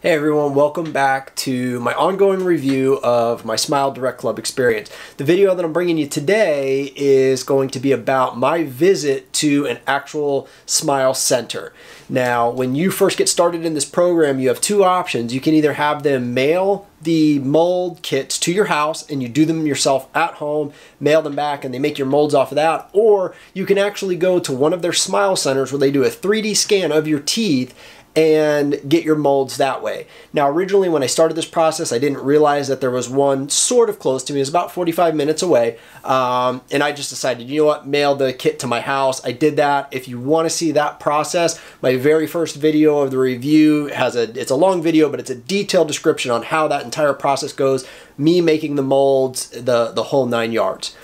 Hey everyone, welcome back to my ongoing review of my Smile Direct Club experience. The video that I'm bringing you today is going to be about my visit to an actual Smile Center. Now, when you first get started in this program, you have two options. You can either have them mail the mold kits to your house and you do them yourself at home, mail them back and they make your molds off of that, or you can actually go to one of their Smile Centers where they do a 3D scan of your teeth and get your molds that way. Now originally when I started this process I didn't realize that there was one sort of close to me. It was about 45 minutes away um, and I just decided you know what mail the kit to my house. I did that. If you want to see that process my very first video of the review has a it's a long video but it's a detailed description on how that entire process goes me making the molds the the whole nine yards.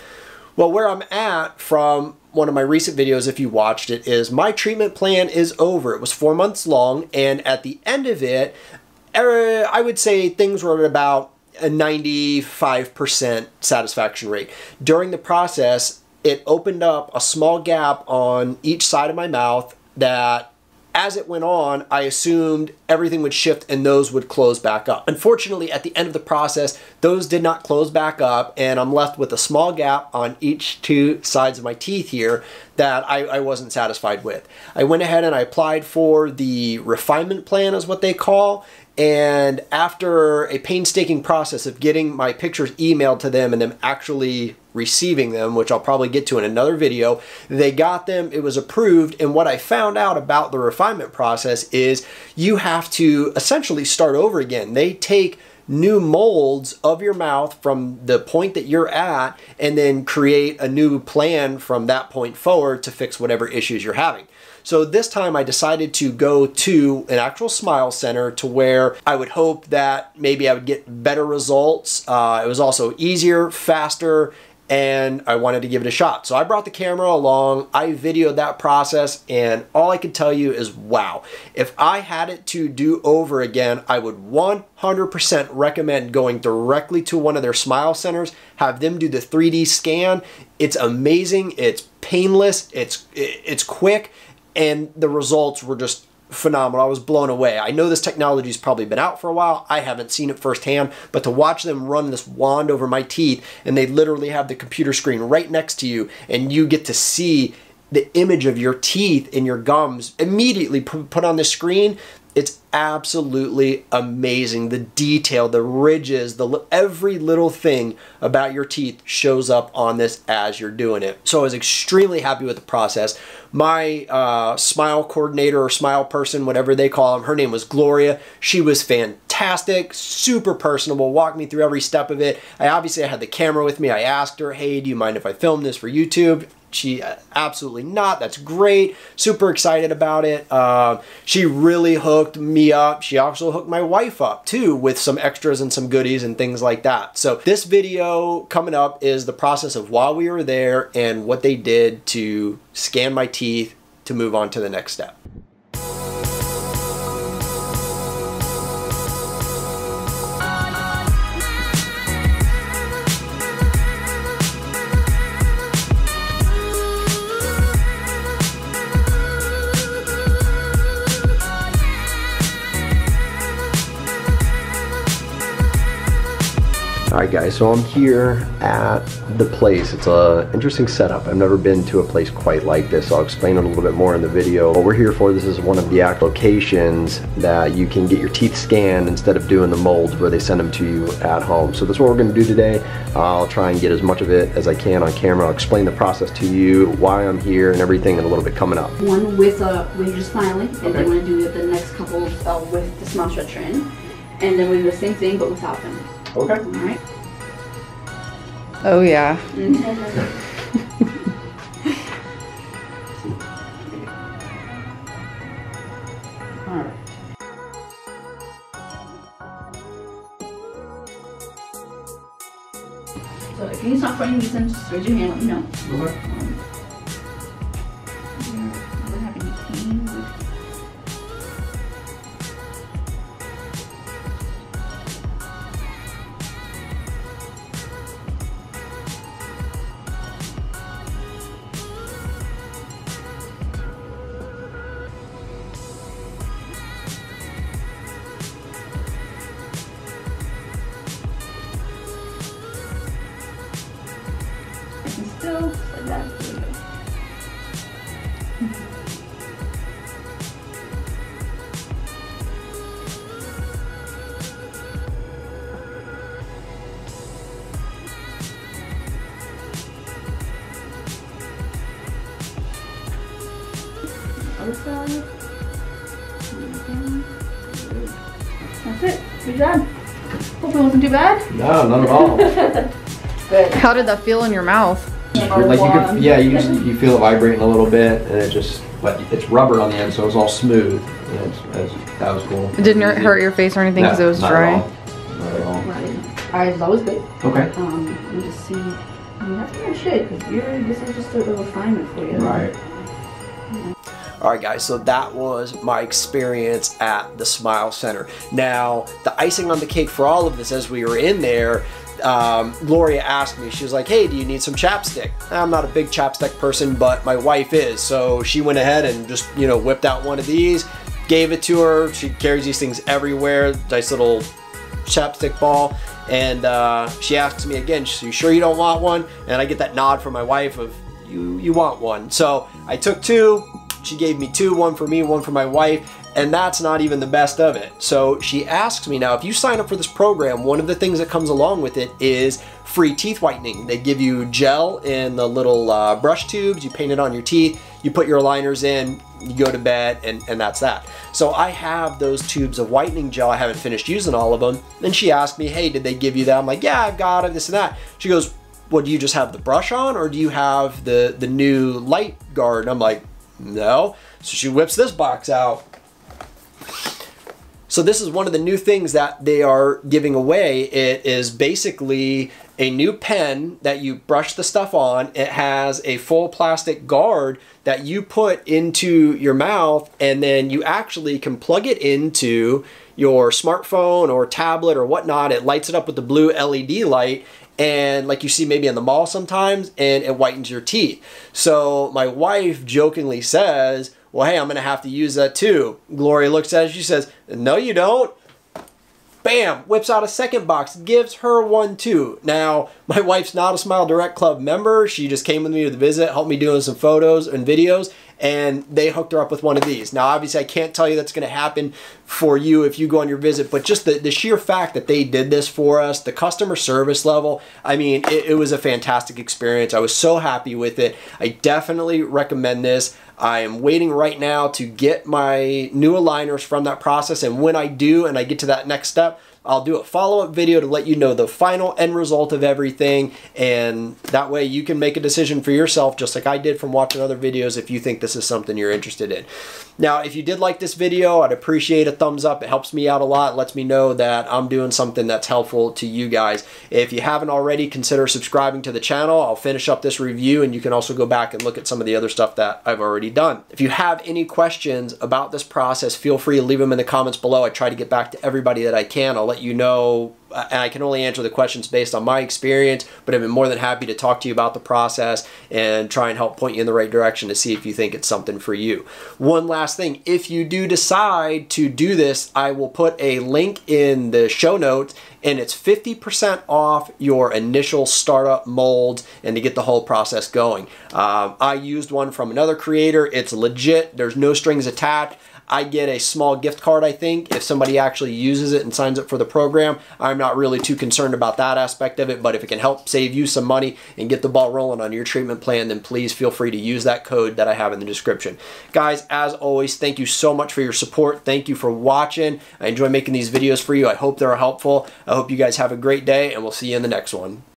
Well where I'm at from one of my recent videos, if you watched it, is my treatment plan is over. It was four months long, and at the end of it, er, I would say things were at about a 95% satisfaction rate. During the process, it opened up a small gap on each side of my mouth that as it went on, I assumed everything would shift and those would close back up. Unfortunately, at the end of the process, those did not close back up and I'm left with a small gap on each two sides of my teeth here that I, I wasn't satisfied with. I went ahead and I applied for the refinement plan is what they call and after a painstaking process of getting my pictures emailed to them and them actually receiving them, which I'll probably get to in another video, they got them, it was approved. And what I found out about the refinement process is you have to essentially start over again. They take new molds of your mouth from the point that you're at and then create a new plan from that point forward to fix whatever issues you're having. So this time I decided to go to an actual smile center to where I would hope that maybe I would get better results. Uh, it was also easier, faster, and I wanted to give it a shot. So I brought the camera along, I videoed that process, and all I can tell you is wow. If I had it to do over again, I would 100% recommend going directly to one of their smile centers, have them do the 3D scan. It's amazing, it's painless, it's it's quick, and the results were just phenomenal. I was blown away. I know this technology's probably been out for a while. I haven't seen it firsthand, but to watch them run this wand over my teeth and they literally have the computer screen right next to you and you get to see the image of your teeth and your gums immediately put on the screen, it's absolutely amazing. The detail, the ridges, the every little thing about your teeth shows up on this as you're doing it. So I was extremely happy with the process. My uh, smile coordinator or smile person, whatever they call them, her name was Gloria. She was fantastic, super personable, walked me through every step of it. I obviously I had the camera with me. I asked her, hey, do you mind if I film this for YouTube? She uh, absolutely not. That's great. Super excited about it. Uh, she really hooked me up. She also hooked my wife up too with some extras and some goodies and things like that. So this video coming up is the process of while we were there and what they did to scan my teeth to move on to the next step. Alright guys, so I'm here at the place. It's a interesting setup. I've never been to a place quite like this, so I'll explain it a little bit more in the video. What we're here for, this is one of the locations that you can get your teeth scanned instead of doing the molds where they send them to you at home. So that's what we're going to do today. I'll try and get as much of it as I can on camera. I'll explain the process to you, why I'm here, and everything in a little bit coming up. One with a when you're just smiling, and okay. then we're going to do the next couple uh, with the smile stretcher in. And then we do the same thing but without them. Okay. All right. Oh yeah. Alright. So if you stop finding these, just raise your hand. Let me know. Okay. Um, That's it. We're done. Hope it wasn't too bad. No, not at all. Good. How did that feel in your mouth? Like you could, yeah, you, just, you feel it vibrating a little bit, and it just, but it's rubber on the end, so it's all smooth. It's, it's, that was cool. It didn't it hurt your face or anything because no, it was dry? Not at all. Right. I always as big. Okay. Um, let me just see. I'm not sure this is just a little refinement for you. Right. All right, guys, so that was my experience at the Smile Center. Now, the icing on the cake for all of this, as we were in there, um, Gloria asked me, she was like, hey, do you need some chapstick? I'm not a big chapstick person, but my wife is. So she went ahead and just, you know, whipped out one of these, gave it to her. She carries these things everywhere, nice little chapstick ball. And uh, she asks me again, "You sure you don't want one?" And I get that nod from my wife of, "You you want one?" So I took two. She gave me two, one for me, one for my wife. And that's not even the best of it. So she asks me now, if you sign up for this program, one of the things that comes along with it is free teeth whitening. They give you gel in the little uh, brush tubes. You paint it on your teeth. You put your aligners in. You go to bed, and, and that's that. So I have those tubes of whitening gel. I haven't finished using all of them. And she asked me, hey, did they give you that? I'm like, yeah, I've got it, this and that. She goes, well, do you just have the brush on or do you have the, the new light guard? And I'm like, no. So she whips this box out. So this is one of the new things that they are giving away. It is basically a new pen that you brush the stuff on. It has a full plastic guard that you put into your mouth and then you actually can plug it into your smartphone or tablet or whatnot. It lights it up with the blue LED light and like you see maybe in the mall sometimes and it whitens your teeth. So my wife jokingly says, well, hey, I'm going to have to use that too. Gloria looks at it. She says, no, you don't. Bam, whips out a second box, gives her one too. Now, my wife's not a Smile Direct Club member. She just came with me to the visit, helped me doing some photos and videos, and they hooked her up with one of these. Now, obviously, I can't tell you that's going to happen for you if you go on your visit, but just the, the sheer fact that they did this for us, the customer service level, I mean, it, it was a fantastic experience. I was so happy with it. I definitely recommend this. I am waiting right now to get my new aligners from that process. And when I do and I get to that next step, I'll do a follow-up video to let you know the final end result of everything and that way you can make a decision for yourself just like I did from watching other videos if you think this is something you're interested in. Now if you did like this video I'd appreciate a thumbs up. It helps me out a lot. It lets me know that I'm doing something that's helpful to you guys. If you haven't already consider subscribing to the channel. I'll finish up this review and you can also go back and look at some of the other stuff that I've already done. If you have any questions about this process feel free to leave them in the comments below. I try to get back to everybody that I can. I'll let you know and I can only answer the questions based on my experience, but I've been more than happy to talk to you about the process and try and help point you in the right direction to see if you think it's something for you. One last thing, if you do decide to do this, I will put a link in the show notes and it's 50% off your initial startup mold and to get the whole process going. Um, I used one from another creator. It's legit. There's no strings attached. I get a small gift card, I think, if somebody actually uses it and signs up for the program. I'm not really too concerned about that aspect of it, but if it can help save you some money and get the ball rolling on your treatment plan, then please feel free to use that code that I have in the description. Guys, as always, thank you so much for your support. Thank you for watching. I enjoy making these videos for you. I hope they're helpful. I hope you guys have a great day, and we'll see you in the next one.